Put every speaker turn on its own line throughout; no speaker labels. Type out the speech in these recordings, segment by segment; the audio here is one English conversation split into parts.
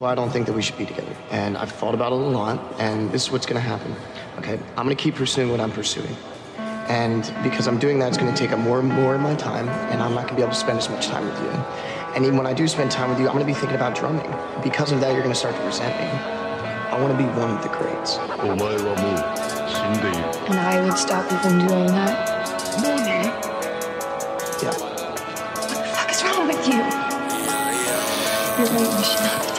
Well, I don't think that we should be together. And I've thought about it a lot, and this is what's gonna happen. Okay, I'm gonna keep pursuing what I'm pursuing. And because I'm doing that, it's gonna take up more and more of my time, and I'm not gonna be able to spend as much time with you. And even when I do spend time with you, I'm gonna be thinking about drumming. Because of that, you're gonna start to resent me. I wanna be one of the greats.
And I would stop you from doing that.
Yeah. What
the fuck is wrong with you? You're late, Michelle.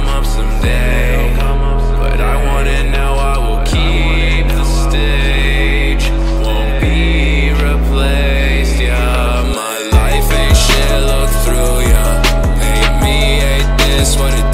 come up someday. But I want it now, I will keep the stage. Won't be replaced, yeah. My life ain't shit, look through, yeah. Hate me, hate this, what it